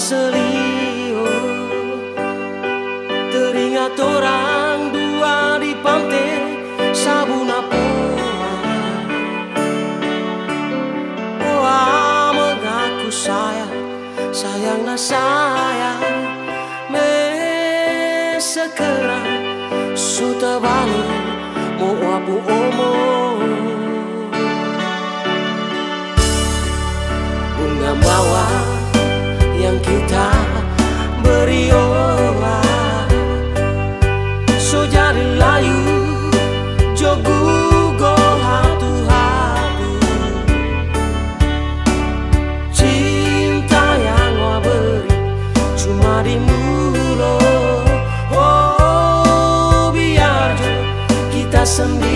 selio Teringat orang dua di pantai Sabuna poa Poa mengaku sayang Sayanglah sayang. Me sekarang Sudah balik Mau apa omong. Bunga mawar kita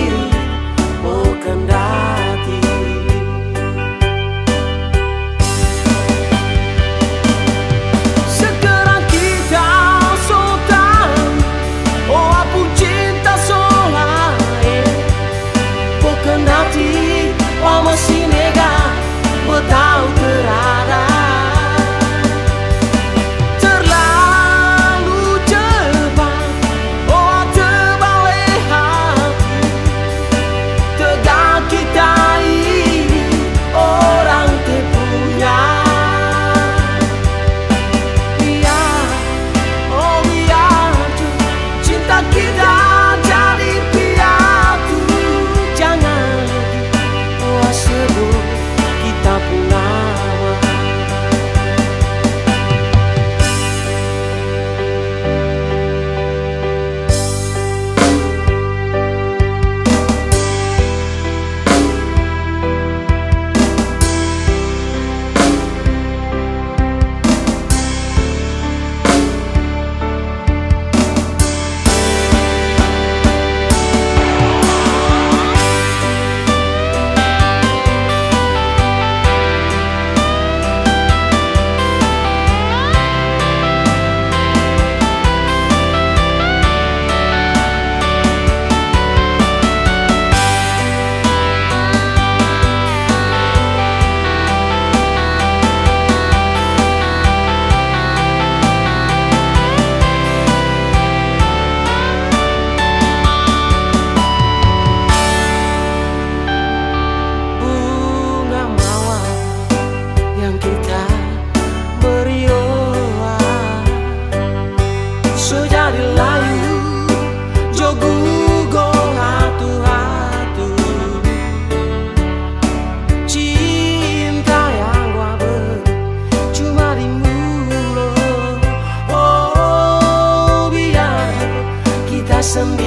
some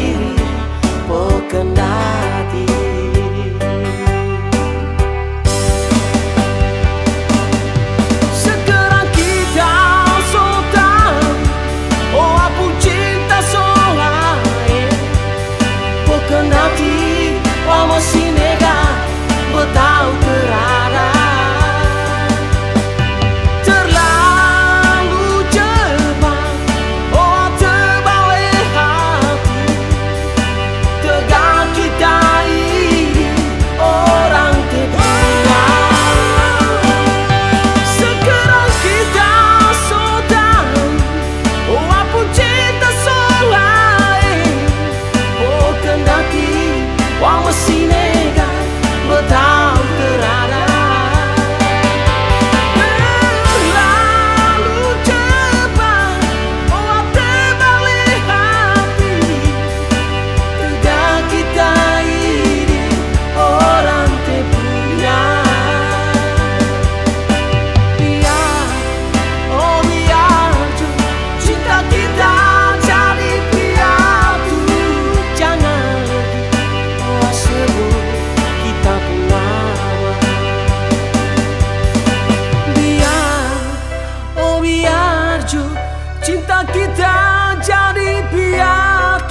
biar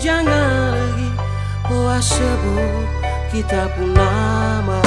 jangan lagi Oh sebut kita pun lama